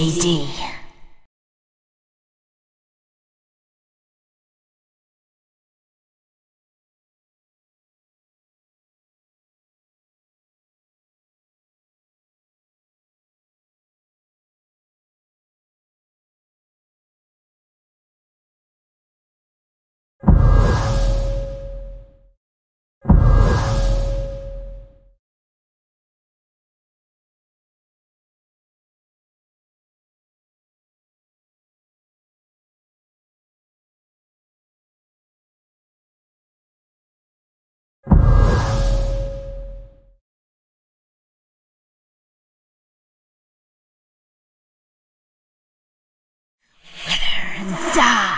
AD. ya.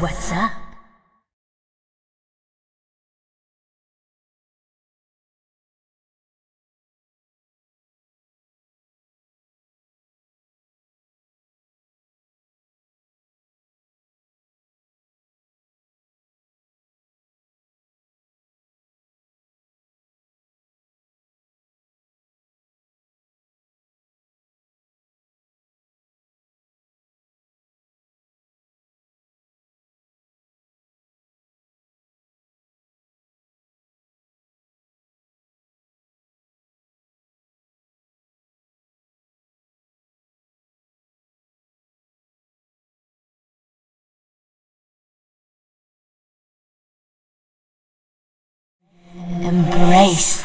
What's up? Embrace